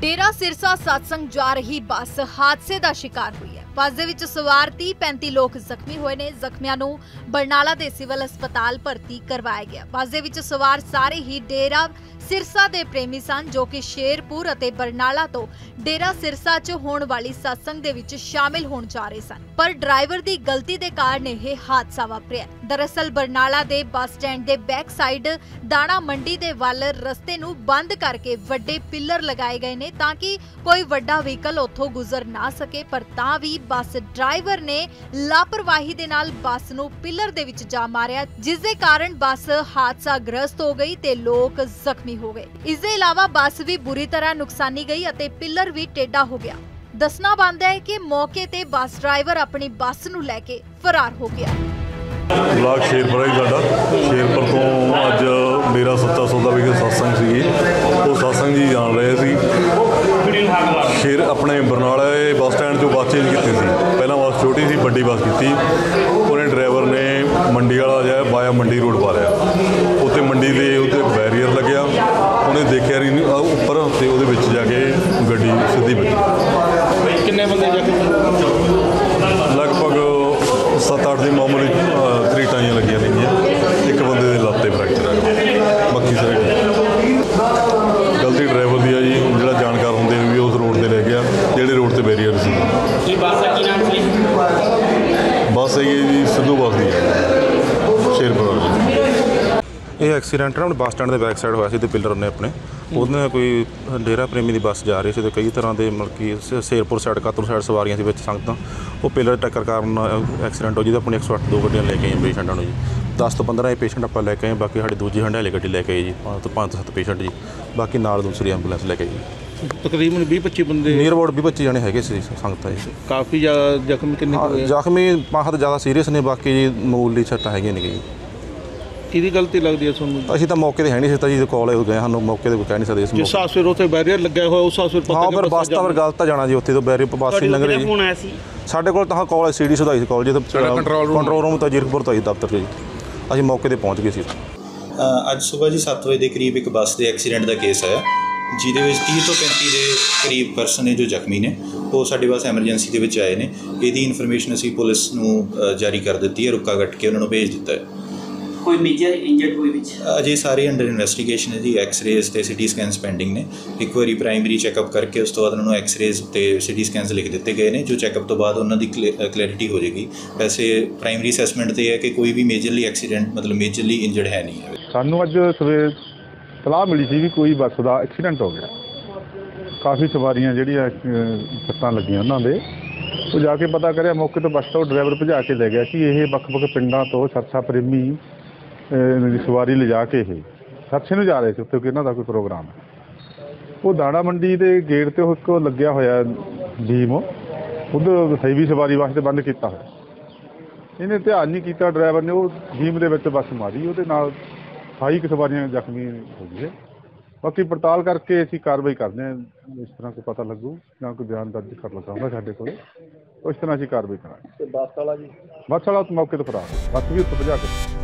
ਡੇਰਾ Sirsa satsang ਜਾ ਰਹੀ ਬੱਸ ਹਾਦਸੇ ਦਾ ਸ਼ਿਕਾਰ ਹੋਈ ਹੈ। ਬੱਸ ਦੇ ਵਿੱਚ ਸਵਾਰ 30-35 ਲੋਕ ਜ਼ਖਮੀ ਹੋਏ ਨੇ। ਜ਼ਖਮੀਆਂ ਨੂੰ ਬਰਨਾਲਾ ਦੇ ਸਿਵਲ ਹਸਪਤਾਲ ਭਰਤੀ ਕਰਵਾਇਆ ਗਿਆ। ਬੱਸ ਦੇ ਵਿੱਚ ਸਵਾਰ ਸਾਰੇ ਹੀ ਡੇਰਾ ਸਿਰਸਾ ਦੇ ਪ੍ਰੇਮੀ ਸਨ ਜੋ ਕਿ ਸ਼ੇਰਪੁਰ ਅਤੇ ਬਰਨਾਲਾ ਤੋਂ ਡੇਰਾ ਸਿਰਸਾ 'ਚ ਹੋਣ ਵਾਲੀ satsang ਦੇ ਵਿੱਚ ਸ਼ਾਮਿਲ ਹੋਣ ਜਾ ਰਹੇ ਸਨ। ਪਰ ਡਰਾਈਵਰ ਦੀ ਗਲਤੀ ਦੇ ਕਾਰਨ ਇਹ ਹਾਦਸਾ ਵਾਪਰਿਆ। ਦਰਅਸਲ ਬਰਨਾਲਾ ਦੇ ਬੱਸ ਸਟੈਂਡ ਦੇ ਬੈਕ ਸਾਈਡ ਦਾਣਾ ਮੰਡੀ ਦੇ ਵੱਲ ਰਸਤੇ ਨੂੰ ਬੰਦ ਕਰਕੇ ਵੱਡੇ ਪਿੱਲਰ ਲਗਾਏ ਗਏ ਨੇ ਤਾਂ ਕਿ ਕੋਈ ਵੱਡਾ ਵਹੀਕਲ ਉੱਥੋਂ ਗੁਜ਼ਰ ਨਾ ਸਕੇ, ਪਰ ਤਾਂ ਵੀ ਬੱਸ ਡਰਾਈਵਰ ਨੇ ਲਾਪਰਵਾਹੀ ਦੇ ਨਾਲ ਬੱਸ ਨੂੰ ਪਿੱਲਰ ਦੇ ਵਿੱਚ ਜਾ ਮਾਰਿਆ, ਜਿਸ ਦੇ ਕਾਰਨ ਬੱਸ ਹਾਦਸਾ ਗ੍ਰਸਤ ਹੋ ਗਈ ਤੇ ਲੋਕ ਜ਼ਖਮੀ ਹੋ ਗਏ। ਇਸ ਦੇ ਇਲਾਵਾ ਬੱਸ ਵੀ ਬੁਰੀ ਤਰ੍ਹਾਂ ਨੁਕਸਾਨੀ ਗਈ ਅਤੇ ਪਿੱਲਰ ਵੀ ਟੇਡਾ ਹੋ ਗਿਆ। ਦੱਸਣਾ ਬਣਦਾ ਹੈ ਕਿ ਮੌਕੇ ਤੇ ਬੱਸ ਡਰਾਈਵਰ ਆਪਣੀ ਬੱਸ ਨੂੰ ਲੈ ਕੇ ਫਰਾਰ ਹੋ ਗਿਆ। ਬਲਾਕ ਸ਼ੇਰਪੁਰ ਹੀ ਸਾਡਾ। ਸ਼ੇਰਪੁਰ ਤੋਂ ਅੱਜ ਮੇਰਾ ਸੱਚਾ ਸੌਦਾ ਵਿਖੇ satsang ਸੀ ਉਹ satsang ਜੀ ਜਾਣ ਰਹੇ ਸੀ। ਸ਼ੇਰ ਆਪਣੇ ਬਰਨਾਲੇ ਬੱਸ ਸਟੈਂਡ ਤੋਂ ਬੱਸ ਚੇਂਜ ਕੀਤੀ ਸੀ। ਪਹਿਲਾਂ ਬੱਸ ਛੋਟੀ ਸੀ, ਵੱਡੀ ਬੱਸ ਕੀਤੀ। ਉਹਨੇ ਡਰਾਈਵਰ ਨੇ ਮੰਡੀ ਵਾਲਾ ਜਿਹਾ ਬਾਇਆ ਮੰਡੀ ਰੋਡ ਪਾ ਲਿਆ। ਉੱਥੇ ਮੰਡੀ ਦੇ ਉੱਤੇ ਬੈਰੀਅਰ ਲੱਗਿਆ ਉਹਨੇ ਦੇਖਿਆ ਨਹੀਂ ਉੱਪਰ ਤੇ ਉਹਦੇ ਵਿੱਚ ਜਾ ਕੇ ਗੱਡੀ ਸਿੱਧੀ ਵੱਜੀ। ਕਿੰਨੇ ਬੰਦੇ ਜ਼ਖਮੀ ਲਗਭਗ 7-8 ਦੀ ਮਾਮੂਲੀ ਤਰੀਟਾਈਆਂ ਲੱਗੀਆਂ ਨੇਗੀਆਂ ਇੱਕ ਬੰਦੇ ਦੇ ਲੱਤ ਤੇ ਫ੍ਰੈਕਚਰ ਹੈ ਬਾਕੀ ਸਾਰੇ। ਗਲਤੀ ਡਰਾਈਵਰ ਦੀ ਆ ਜੀ ਜਿਹੜਾ ਜਾਣਕਾਰ ਹੁੰਦੇ ਵੀ ਉਸ ਰੋਡ ਤੇ ਲੈ ਗਿਆ ਜਿਹੜੇ ਰੋਡ ਤੇ ਬੈਰੀਅਰ ਸੀ। ਇਹ ਬੱਸ ਦਾ ਕੀ ਨਾਮ ਸੀ? ਬੱਸ ਹੈ ਜੀ ਸਿੱਧੂ ਬੱਸ ਦੀ ਹੈ ਸ਼ੇਰਪੁਰ ਵਾਲੀ। ਇਹ ਐਕਸੀਡੈਂਟ ਨਾ ਬੱਸ ਸਟੈਂਡ ਦੇ ਬੈਕ ਸਾਈਡ ਹੋਇਆ ਸੀ ਤੇ ਪਿੱਲਰ ਨੇ ਆਪਣੇ। ਉਹਦੇ ਨਾਲ ਕੋਈ ਡੇਰਾ ਪ੍ਰੇਮੀ ਦੀ ਬੱਸ ਜਾ ਰਹੀ ਸੀ ਤੇ ਕਈ ਤਰ੍ਹਾਂ ਦੇ ਮਤਲਬ ਕਿ ਸ਼ੇਰਪੁਰ ਸਾਈਡ ਕਾਤੂਰ ਸਾਈਡ ਸਵਾਰੀਆਂ ਸੀ ਵਿੱਚ ਸੰਗਤਾਂ। ਉਹ ਪਿੱਲਰ ਟੱਕਰ ਕਾਰਨ ਐਕਸੀਡੈਂਟ ਹੋ ਜਿਹਦਾ ਆਪਣੇ 108 ਦੋ ਗੱਡੀਆਂ ਲੈ ਕੇ ਆਏ ਪੇਸ਼ੈਂਟਾਂ ਨੂੰ ਜੀ। 10 ਤੋਂ 15 ਇਹ ਪੇਸ਼ੈਂਟ ਆਪਾਂ ਲੈ ਕੇ ਆਏ ਬਾਕੀ ਸਾਡੀ ਦੂਜੀ ਹੰਡਾਲੇ ਗੱਡੀ ਲੈ ਕੇ ਆਈ ਜੀ ਪੰਜ ਤੋਂ 5 ਤੋਂ 7 ਪੇਸ਼ੈਂਟ ਜੀ। ਬਾਕੀ ਨਾਲ ਦੂਸਰੀ ਐਂਬੂਲੈਂਸ ਲੈ ਕੇ ਆਈ ਤਕਰੀਬਨ 20 25 ਬੰਦੇ ਨੀਅਰ ਅਬਾਊਟ 20 25 ਜਣੇ ਹੈਗੇ ਸੀ ਸੰਗਤਾਂ ਜੀ। ਕਾਫੀ ਜ਼ਿਆਦਾ ਜ਼ਖਮ ਕਿੰਨੇ ਹੋਏ? ਜ਼ਖਮੀ ਬਾਹਰ ਜ਼ਿਆਦਾ ਸੀਰੀਅਸ ਨੇ ਬਾਕੀ ਜੀ ਮੂਲੀ ਸੱਟਾਂ ਹੈਗੀਆਂ ਨਹੀਂ ਜੀ। ਕਿਹਦੀ ਗਲਤੀ ਲੱਗਦੀ ਹੈ ਤੁਹਾਨੂੰ? ਅਸੀਂ ਤਾਂ ਮੌਕੇ ਤੇ ਹੈ ਨਹੀਂ ਸੀ ਤਾਂ ਜੀ ਕਾਲ ਹੋ ਗਏ ਸਾਨੂੰ ਮੌਕੇ ਤੇ ਕੋਈ ਕਹਿ ਨਹੀਂ ਸਕਦੇ ਇਸ ਜਿਸ ਮੌਕੇ ਹਿਸਾਬ ਸਿਰ ਉੱਥੇ ਬੈਰੀਅਰ ਲੱਗਿਆ ਹੋਇਆ ਉਸ ਹਿਸਾਬ ਸਿਰ ਪਤਾ ਹਾਂ ਪਰ ਬੱਸਾਂ ਤਾਂ ਫਿਰ। ਗਲਤ ਤਾਂ ਜਾਣਾ ਜੀ ਉੱਥੇ ਤੋਂ ਬੈਰੀ ਬੱਸ ਹੀ ਲੰਘ ਰਹੀ ਜੀ ਫੋਨ ਆਇਆ ਸੀ? ਸਾਡੇ ਕੋਲ ਤਾਂ ਕਾਲ ਸੀਡੀ ਸੁਧਾਈ ਸੀ ਕਾਲ ਜੀ ਕੰਟਰੋਲ ਰੂਮ ਕੰਟਰੋਲ ਰੂਮ ਤਾਂ ਜੀਰਕਪੁਰ ਤੋਂ ਜੀ ਦਫ਼ਤਰ ਜੀ। ਅਸੀਂ ਮੌਕੇ ਤੇ ਪਹੁੰਚ ਗਏ ਸੀ। ਅ, ਅੱਜ ਸਵੇਰ ਜੀ 7 ਵਜੇ ਦੇ ਕਰੀਬ ਇੱਕ ਬੱਸ ਦੇ ਐਕਸੀਡੈਂਟ ਦਾ ਕੇਸ ਆਇਆ ਜਿਹਦੇ ਵਿੱਚ 30 ਤੋਂ 35 ਦੇ ਕਰੀਬ ਪਰਸਨ ਨੇ ਜੋ ਜ਼ਖਮੀ ਨੇ ਉਹ ਸਾਡੇ ਪਾਸ ਐਮਰਜੈਂਸੀ ਦੇ ਵਿੱਚ ਆਏ ਨੇ। ਇਹਦੀ ਇਨਫੋਰਮੇਸ਼ਨ ਅਸੀਂ ਪੁਲਿਸ ਨੂੰ ਜਾਰੀ ਕਰ ਦਿੱਤੀ ਹੈ ਰੁਕਾ ਕੱਟ ਕੇ ਉਹਨਾਂ ਨੂੰ ਭੇਜ ਦਿੱਤਾ ਹੈ। ਕੋਈ ਮੇਜਰ ਇੰਜਰਡ ਹੋਈ ਵਿੱਚ? ਅਜੇ ਸਾਰੇ ਅੰਡਰ ਇਨਵੈਸਟੀਗੇਸ਼ਨ ਹੈ ਜੀ ਐਕਸ-ਰੇਜ਼ ਤੇ ਸਿਟੀ ਸਕੈਨਸ ਪੈਂਡਿੰਗ ਨੇ। ਇੱਕ ਵਾਰੀ ਪ੍ਰਾਇਮਰੀ ਚੈੱਕਅਪ ਕਰਕੇ ਉਸ ਤੋਂ ਬਾਅਦ ਉਹਨਾਂ ਨੂੰ ਐਕਸ-ਰੇਜ਼ ਤੇ ਸਿਟੀ ਸਕੈਨਸ ਲਿਖ ਦਿੱਤੇ ਗਏ ਨੇ ਜੋ ਚੈੱਕਅਪ ਤੋਂ ਬਾਅਦ ਉਹਨਾਂ ਦੀ ਕਲੈਰਿਟੀ ਹੋ ਜਾਏਗੀ। ਵੈਸੇ ਪ੍ਰਾਇਮਰੀ ਅਸੈਸਮੈਂਟ ਤੇ ਹੈ ਕਿ ਕੋਈ ਵੀ ਮੇਜਰਲੀ ਐਕਸੀਡੈਂਟ ਮਤਲਬ ਮੇਜਰਲੀ ਇੰਜਰਡ ਹੈ ਨਹੀਂ ਸਾਨੂੰ ਅੱਜ ਸਵੇਰ ਸਲਾਹ ਮਿਲੀ ਸੀ ਵੀ ਕੋਈ ਬੱਸ ਦਾ ਐਕਸੀਡੈਂਟ ਹੋ ਗਿਆ। ਕਾਫੀ ਸਵਾਰੀਆਂ ਜਿਹੜੀਆਂ ਸੱਟਾਂ ਲੱਗੀਆਂ ਉਹਨਾਂ ਦੇ। ਉਹ ਜਾ ਕੇ ਪਤਾ ਕਰਿਆ ਮੌਕੇ ਤੋਂ ਬੱਸ ਤੋਂ ਡਰਾਈਵਰ ਭਜਾ ਕੇ ਲੈ ਗਿਆ ਕਿ ਇਹ ਵੱਖ-ਵੱਖ ਪਿੰਡਾਂ ਤੋਂ ਸਰਸਾ ਪ੍ਰੇਮੀ ਅਹ, ਦੀ ਸਵਾਰੀ ਲਿਜਾ ਕੇ ਇਹ ਸਰਸੇ ਨੂੰ ਜਾ ਰਹੇ ਸੀ ਉੱਥੇ ਕੋਈ ਇਹਨਾਂ ਦਾ ਕੋਈ ਪ੍ਰੋਗਰਾਮ ਹੈ। ਉਹ ਦਾਣਾ ਮੰਡੀ ਦੇ ਗੇਟ ਤੇ ਉਹ ਇੱਕ ਲੱਗਿਆ ਹੋਇਆ ਬੀਮ ਉਧਰ ਹੈਵੀ ਸਵਾਰੀ ਵਾਸਤੇ ਬੰਦ ਕੀਤਾ ਹੋਇਆ। ਇਹਨੇ ਧਿਆਨ ਨਹੀਂ ਕੀਤਾ ਡਰਾਈਵਰ ਨੇ ਉਹ ਜੀਮ ਦੇ ਵਿੱਚ ਬੱਸ ਮਾਰੀ ਉਹਦੇ ਨਾਲ 28 ਕੁ ਸਵਾਰੀਆਂ ਜ਼ਖਮੀ ਹੋ ਗਈਆਂ। ਬਾਕੀ ਪੜਤਾਲ ਕਰਕੇ ਅਸੀਂ ਕਾਰਵਾਈ ਕਰਦੇ ਹਾਂ ਇਸ ਤਰ੍ਹਾਂ ਕੋਈ ਪਤਾ ਲੱਗੂ ਜਾਂ ਕੋਈ ਬਿਆਨ ਦਰਜ ਕਰ ਲਗਾਉਂਦਾ ਸਾਡੇ ਕੋਲ ਉਸ ਤਰ੍ਹਾਂ ਅਸੀਂ ਕਾਰਵਾਈ ਕਰਾਂਗੇ। ਤੇ ਬੱਸ ਵਾਲਾ ਜੀ? ਬੱਸ ਵਾਲਾ ਉਸ ਮੌਕੇ ਤੋਂ ਫਰਾਰ ਬੱਸ ਵੀ ਉੱਥੇ ਭਜਾ ਕੇ।